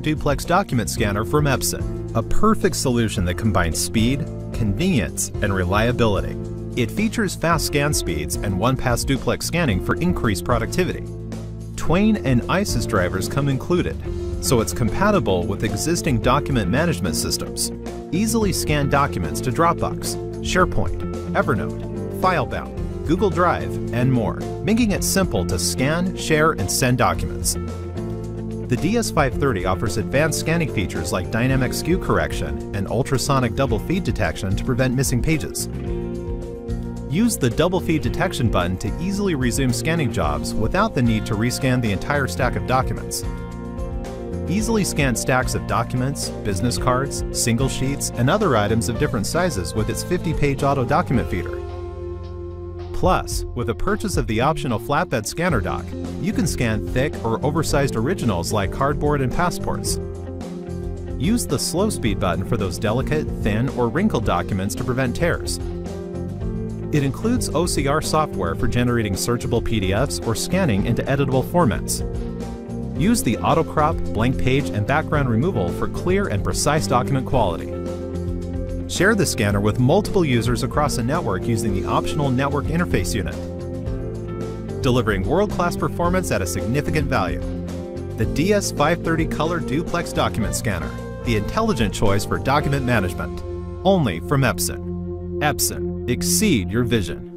duplex document scanner from Epson, a perfect solution that combines speed, convenience, and reliability. It features fast scan speeds and one-pass duplex scanning for increased productivity. Twain and ISIS drivers come included, so it's compatible with existing document management systems. Easily scan documents to Dropbox, SharePoint, Evernote, FileBound, Google Drive, and more, making it simple to scan, share, and send documents. The DS530 offers advanced scanning features like dynamic skew correction and ultrasonic double feed detection to prevent missing pages. Use the double feed detection button to easily resume scanning jobs without the need to rescan the entire stack of documents. Easily scan stacks of documents, business cards, single sheets, and other items of different sizes with its 50-page auto document feeder. Plus, with a purchase of the optional flatbed scanner dock, you can scan thick or oversized originals like cardboard and passports. Use the slow speed button for those delicate, thin, or wrinkled documents to prevent tears. It includes OCR software for generating searchable PDFs or scanning into editable formats. Use the auto crop, blank page, and background removal for clear and precise document quality. Share the scanner with multiple users across a network using the optional Network Interface Unit, delivering world-class performance at a significant value. The DS530 Color Duplex Document Scanner, the intelligent choice for document management. Only from Epson. Epson, exceed your vision.